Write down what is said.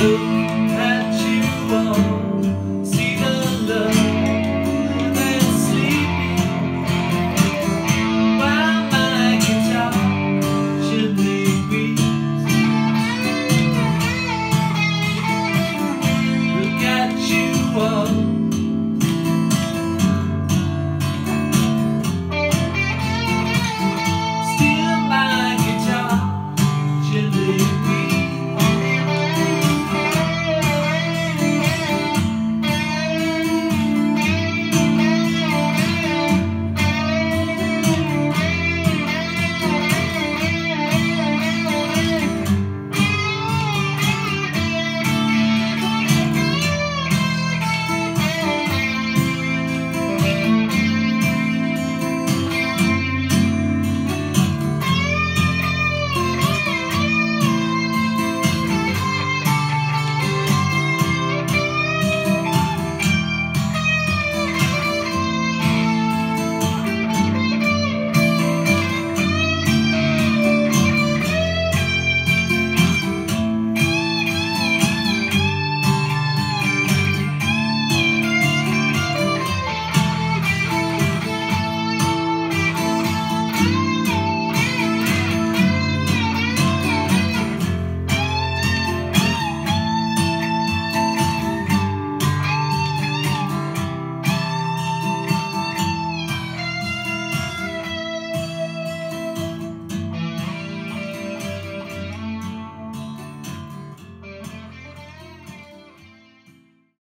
Look at you all.